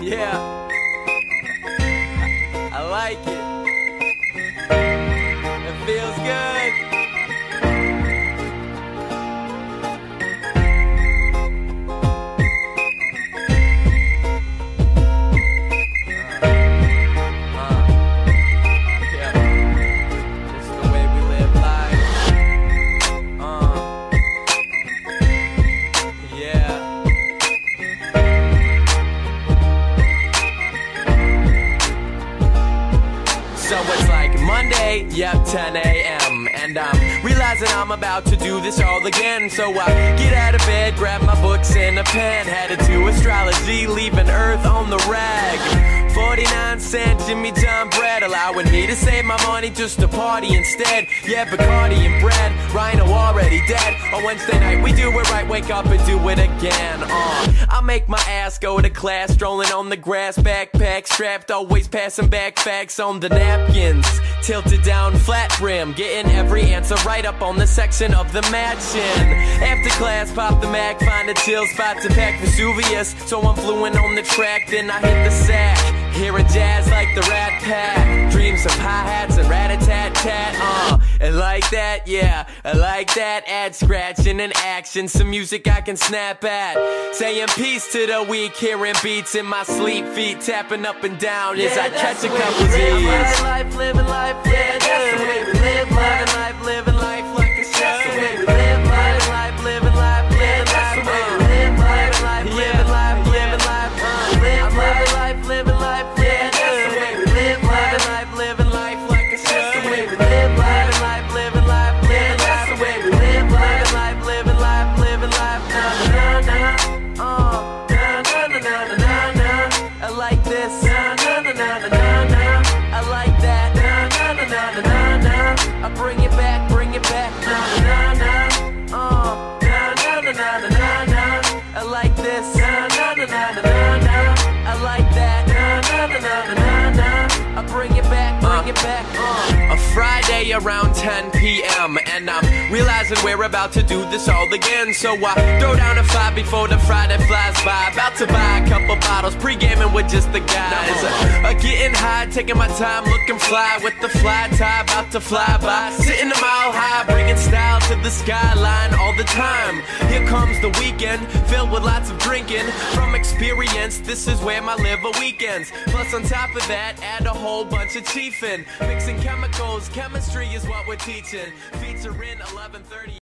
Yeah. I like it. So it's like Monday, yep, 10 a.m. And I'm realizing I'm about to do this all again. So I get out of bed, grab my books and a pen, headed to astrology, leaving Earth on the rag. 49 cent Jimmy John bread, allowing me to save my money just to party instead. Yeah, Bacardi and bread, Rhino already dead. On Wednesday night, we do it right, wake up and do it again. Uh, I make my ass go to class, strolling on the grass, backpack strapped, always passing back facts on the napkins. Tilted down, flat brim, getting every answer right up on the section of the matching. After class, pop the Mac, find a chill spot to pack Vesuvius. So I'm fluent on the track, then I hit the sack. Hearing jazz like the Rat Pack. Dreams of hi hats and rat a tat tat. Uh, that, yeah, I like that. Add scratching and action, some music I can snap at. Saying peace to the weak, hearing beats in my sleep, feet tapping up and down as I catch a couple Z's. Living life, living life, yeah, that's the way we live life. Living life, living I bring it back, bring it back. Uh. A Friday around 10 p.m. and I'm realizing we're about to do this all again. So I throw down a five before the Friday flies by. About to buy a couple bottles, pre-gaming with just the guys. Uh, getting high, taking my time, looking fly with the fly tie, about to fly by. Sitting a mile high, bringing style to the skyline all the time. Here comes the weekend, filled with lots of drinking. Experience, this is where my liver weekends. Plus, on top of that, add a whole bunch of chiefin'. Mixing chemicals, chemistry is what we're teaching. Featuring 1130.